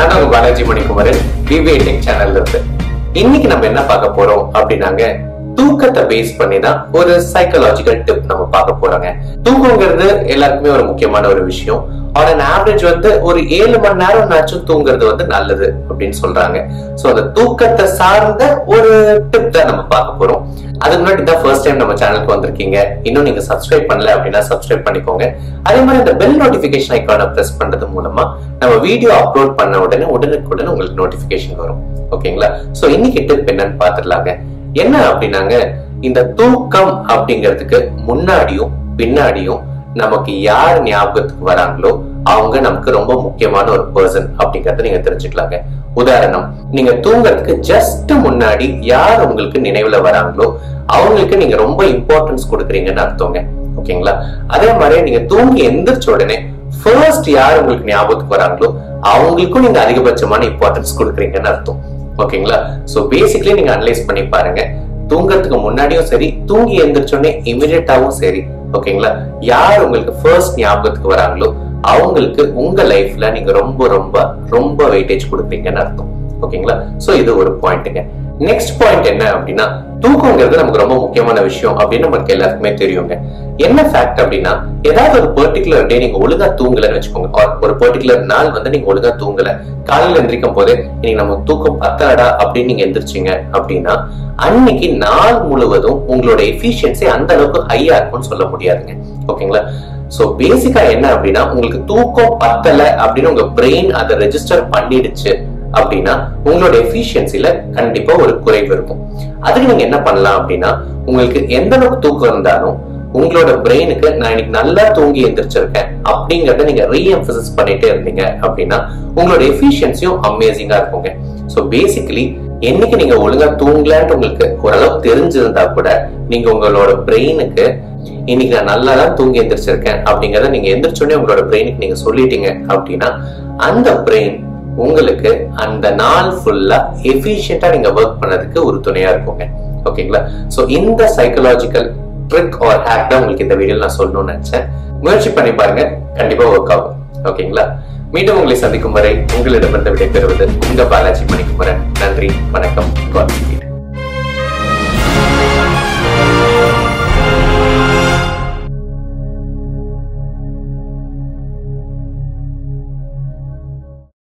உங்க பாலாஜி மணிக்குமரன் விவே டெக் சேனல்ல இருந்து. இன்னைக்கு நம்ம என்ன பார்க்க போறோம் அப்படின்னாங்க தூக்கத்தை பேஸ் பண்ணி தான் ஒரு சைக்கலாஜிக்கல் டிப் நம்ம பார்க்க போறோங்க. தூக்கங்கிறது எல்லாருக்குமே ஒரு முக்கியமான ஒரு விஷயம். ஆன் அன் ஆவரேஜ் வந்து ஒரு ஏழு மணி நேரம் நாச்சும் தூங்குறது வந்து நல்லது அப்படின்னு சொல்றாங்க. சோ அந்த தூக்கத்தை சார்ந்த ஒரு டிப் தான் நம்ம பார்க்க போறோம். அதுக்கு முன்னாடி தான் ஃபர்ஸ்ட் டைம் நம்ம சேனலுக்கு வந்திருக்கீங்க. இன்னும் நீங்க சப்ஸ்கிரைப் பண்ணல அப்படின்னா சப்ஸ்கிரைப் பண்ணிக்கோங்க. அதே மாதிரி இந்த பெல் நோட்டிபிகேஷன் ஐக்கானை பிரஸ் பண்றது மூலமா நம்ம வீடியோ அப்லோட் பண்ண உடனே உடனுக்குடனே உங்களுக்கு நோட்டிபிகேஷன் வரும். ஓகேங்களா? சோ இன்னைக்கு டிப் என்னன்னு பாத்துடலாங்க என்ன அப்படின்னாங்க? இந்த தூக்கம் அப்படிங்கிறதுக்கு முன்னாடியும் பின்னாடியும் நமக்கு யார் ஞாபகத்துக்கு வராங்களோ அவங்க நமக்கு ரொம்ப முக்கியமான ஒரு பர்சன் அப்படிங்கறத நீங்க தெரிஞ்சுக்கலாங்க. உதாரணம் நீங்க தூங்குறதுக்கு ஜஸ்ட் முன்னாடி யார் உங்களுக்கு நினைவுல வராங்களோ அவங்களுக்கு நீங்க ரொம்ப இம்பார்ட்டன்ஸ் கொடுக்குறீங்கன்னு அர்த்தங்க. ஓகேங்களா? அதே மாதிரி நீங்க தூங்கி எந்திரிச்ச உடனே ஃபர்ஸ்ட் யார் உங்களுக்கு ஞாபகத்துக்கு வராங்களோ அவங்களுக்கும் நீங்க அதிகபட்சமான இம்பார்ட்டன்ஸ் கொடுக்குறீங்கன்னு அர்த்தம். ஓகேங்களா? சோ பேசிக்கலி நீங்க அனலைஸ் பண்ணி பாருங்க. தூங்கறதுக்கு முன்னாடியும் சரி தூங்கி எந்திரிச்சோடனே இமிடியட்டாவும் சரி. ஓகேங்களா யார் உங்களுக்கு ஃபர்ஸ்ட் ஞாபகத்துக்கு வராங்களோ அவங்களுக்கு உங்க லைஃப்ல நீங்க ரொம்ப ரொம்ப ரொம்ப வெயிட்டேஜ் கொடுப்பீங்கன்னு அர்த்தம். ஓகேங்களா? சோ இது ஒரு பாயிண்ட்டுங்க நெக்ஸ்ட் பாயிண்ட் என்ன அப்படின்னா தூக்கங்கிறது நமக்கு ரொம்ப முக்கியமான விஷயம் அப்படின்னு நமக்கு எல்லாருக்குமே தெரியுங்க. என்ன ஃபேக்ட் அப்படின்னா ஏதாவது ஒரு பர்டிகுலர் டே நீங்க ஒழுங்கா தூங்கலன்னு வச்சுக்கோங்க. ஒரு பர்டிகுலர் நாள் வந்து நீங்க ஒழுங்கா தூங்கல. காலையில எந்திரிக்கும் போதே இன்னைக்கு நம்ம தூக்கம் பத்தாடா அப்படின்னு நீங்க எந்திரிச்சீங்க அப்படின்னா அன்னைக்கு நாள் முழுவதும் உங்களோட எஃபிஷியன்சி அந்த அளவுக்கு ஹையா இருக்கும்னு சொல்ல முடியாதுங்க. ஓகேங்களா? சோ பேசிக்கா என்ன அப்படின்னா உங்களுக்கு தூக்கம் பத்தல அப்படின்னு உங்க பிரெயின் அதை ரெஜிஸ்டர் பண்ணிடுச்சு. அப்படின்னா உங்களோட எஃபிஷியன்சில கண்டிப்பா ஒரு குறைவு இருக்கும். அதுக்கு நீங்க என்ன பண்ணலாம் அப்படின்னா உங்களுக்கு எந்த அளவுக்கு தூக்கம் இருந்தாலும் உங்களோட பிரெயினுக்கு நான் இன்னைக்கு நல்லா தூங்கி எந்திரிச்சிருக்கேன் அப்படிங்கறத நீங்க ரீஎம்பசிஸ் பண்ணிட்டே இருந்தீங்க அப்படின்னா உங்களோட எஃபிஷியன்சியும் அமேசிங்கா இருக்குங்க. சோ பேசிக்கலி என்னைக்கு நீங்க ஒழுங்கா தூங்கலன்ட்டு உங்களுக்கு ஓரளவு தெரிஞ்சிருந்தா கூட நீங்க உங்களோட பிரெயினுக்கு இன்னைக்கு நான் நல்லா தான் தூங்கி எந்திரிச்சிருக்கேன் அப்படிங்கறத நீங்க எந்திரிச்சோடனே உங்களோட பிரெயினுக்கு நீங்க சொல்லிட்டீங்க அப்படின்னா அந்த பிரெயின் உங்களுக்கு அந்த நாள் ஃபுல்லா எஃபிஷியண்டா நீங்க ஒர்க் பண்ணதுக்கு ஒரு துணையா இருக்குங்க. ஓகேங்களா சோ இந்த சைக்கலாஜிக்கல் ட்ரிக் ஆர் ஹேக் தான் உங்களுக்கு இந்த வீடியோ நான் சொல்லணும்னு நினைச்சேன். முயற்சி பண்ணி பாருங்க. கண்டிப்பா ஒர்க் ஆகும். ஓகேங்களா மீண்டும் உங்களை சந்திக்கும் வரை உங்களிடமிருந்து விடைபெறுவது உங்க பாலாஜி மணிக்குமரன். நன்றி வணக்கம். God.